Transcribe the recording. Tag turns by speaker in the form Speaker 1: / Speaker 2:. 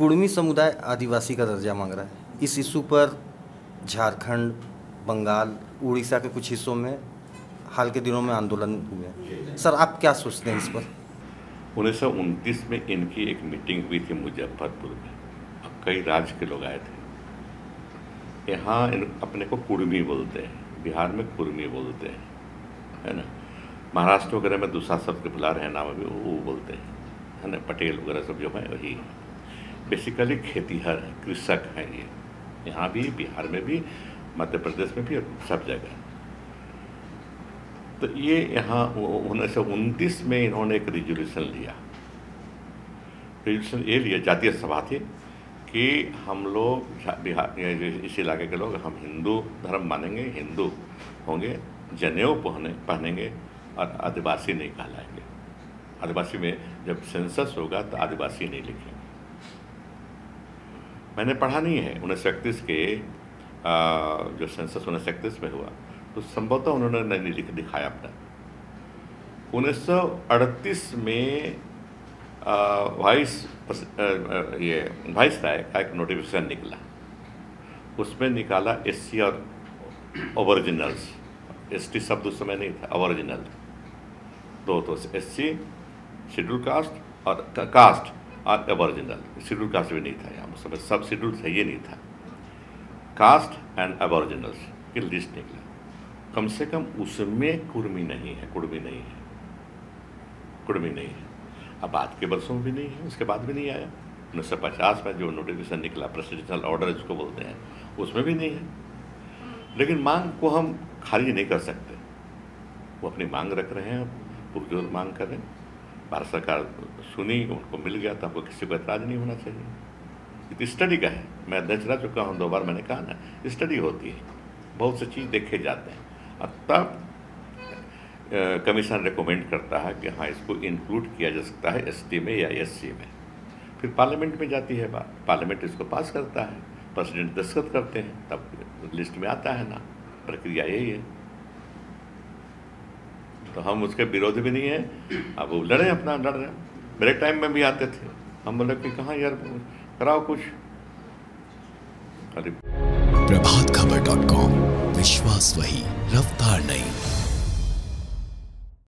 Speaker 1: कुर्मी समुदाय आदिवासी का दर्जा मांग रहा है। इस इशू पर झारखंड, बंगाल, उड़ीसा के कुछ हिस्सों में हाल के दिनों में आंदोलन हुए सर, आप क्या सोचते हैं इस पर?
Speaker 2: उन्नीस सौ उनतीस में इनकी एक मीटिंग हुई थी मुजफ्फरपुर में। कई राज्य के लोग आए थे। यहाँ अपने को कुर्मी बोलते हैं। बिहार में कुर्मी बोलते हैं। है ना? महाराष्ट्र वगैरह में दूसरा शब्द बुला रहे हैं नाम अभी, वो बोलते हैं। है ना? पटेल वगैरह सब जो है, वही बेसिकली खेतीहर है, कृषक हैं ये। यहाँ भी, बिहार में भी, मध्य प्रदेश में भी सब जगह। तो ये यहाँ उन्नीस सौ उनतीस में इन्होंने एक रिजोल्यूशन लिया। रिजोल्यूशन ये लिया, जातीय सभा थी कि हम लोग बिहार इस इलाके के लोग, हम हिंदू धर्म मानेंगे, हिंदू होंगे, जनेऊ पहने, पहनेंगे और आदिवासी नहीं कहलाएँगे। आदिवासी में जब सेंसस होगा तो आदिवासी नहीं लिखेंगे। मैंने पढ़ा नहीं है उन्नीस सौ इकतीस के आ, जो सेंसस उन्नीस सौ इकतीस में हुआ तो संभवतः उन्होंने नहीं लिख दिखाया अपना। उन्नीस सौ अड़तीस में वाइस ये वाइस राय का एक नोटिफिकेशन निकला। उसमें निकाला एस सी और ओरिजिनल्स एस टी शब्द उस समय नहीं था ओरिजिनल दो तो एस सी शेड्यूल कास्ट और कास्ट और एबोरिजिनल शेड्यूल कास्ट भी नहीं था यहाँ उस सब शेड्यूल था ये नहीं था। कास्ट एंड एबोरिजिनल्स की लिस्ट निकला। कम से कम उसमें कुर्मी नहीं है, कुर्मी नहीं है। कुर्मी नहीं है। अब बाद के वर्षों में भी नहीं है, उसके बाद भी नहीं आया। उन्नीस सौ पचास में जो नोटिफिकेशन निकला प्रेसिडेंशियल ऑर्डर जिसको बोलते हैं, उसमें भी नहीं है। लेकिन मांग को हम खारिज नहीं कर सकते। वो अपनी मांग रख रहे हैं पुरजोर मांग कर रहे हैं। भारत सरकार सुनी, उनको मिल गया तो हमको किसी को ऐतराज नहीं होना चाहिए। ये तो स्टडी का है। मैं अध्यक्ष रह चुका हूँ, दो बार मैंने कहा ना स्टडी होती है। बहुत सी चीज़ देखे जाते हैं। और तब कमीशन रिकमेंड करता है कि हाँ इसको इंक्लूड किया जा सकता है एस में या एससी में। फिर पार्लियामेंट में जाती है बात। पार्लियामेंट इसको पास करता है। प्रेसिडेंट दस्तखत करते हैं। तब लिस्ट में आता है ना। प्रक्रिया यही है। तो हम उसके विरोध भी नहीं है। अब वो लड़े अपना, लड़ रहे मेरे टाइम में भी आते थे। हम बोले कि कहाँ यार, कराओ कुछ।
Speaker 3: प्रभात खबर डॉट कॉम विश्वास वही, रफ्तार नहीं